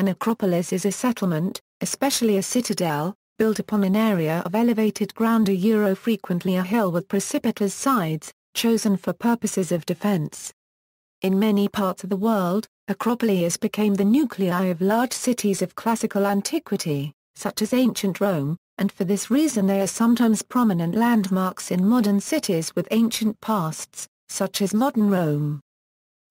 An acropolis is a settlement, especially a citadel, built upon an area of elevated ground a euro frequently a hill with precipitous sides, chosen for purposes of defense. In many parts of the world, acropoleis became the nuclei of large cities of classical antiquity, such as ancient Rome, and for this reason they are sometimes prominent landmarks in modern cities with ancient pasts, such as modern Rome.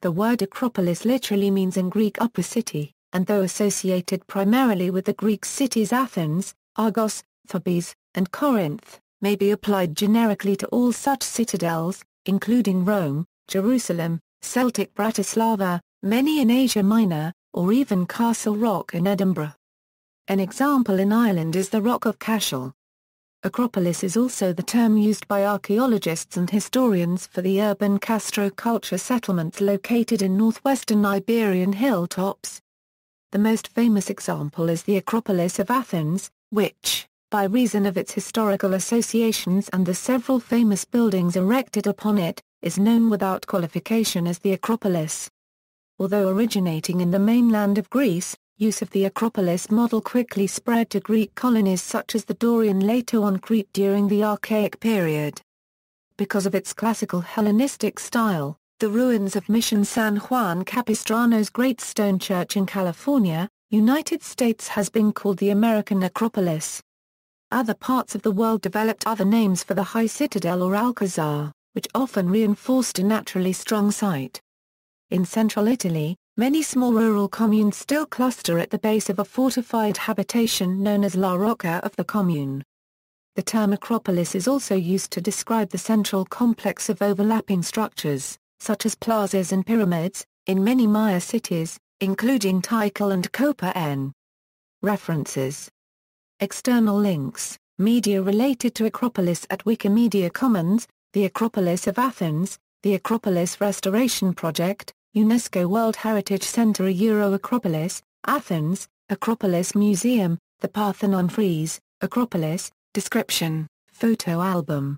The word acropolis literally means in Greek upper city, and though associated primarily with the Greek cities Athens, Argos, Thebes, and Corinth, may be applied generically to all such citadels, including Rome, Jerusalem, Celtic Bratislava, many in Asia Minor, or even Castle Rock in Edinburgh. An example in Ireland is the Rock of Cashel. Acropolis is also the term used by archaeologists and historians for the urban Castro-culture settlements located in northwestern Iberian hilltops. The most famous example is the Acropolis of Athens, which, by reason of its historical associations and the several famous buildings erected upon it, is known without qualification as the Acropolis. Although originating in the mainland of Greece, use of the Acropolis model quickly spread to Greek colonies such as the Dorian Lato on Crete during the Archaic period. Because of its classical Hellenistic style, the ruins of Mission San Juan Capistrano's Great Stone Church in California, United States has been called the American Acropolis. Other parts of the world developed other names for the High Citadel or Alcazar, which often reinforced a naturally strong site. In central Italy, Many small rural communes still cluster at the base of a fortified habitation known as La Rocca of the commune. The term acropolis is also used to describe the central complex of overlapping structures, such as plazas and pyramids, in many Maya cities, including Tikal and Copán. References External links, media related to Acropolis at Wikimedia Commons, The Acropolis of Athens, The Acropolis Restoration Project, UNESCO World Heritage Center Euro Acropolis, Athens, Acropolis Museum, the Parthenon Frieze, Acropolis, description, photo album.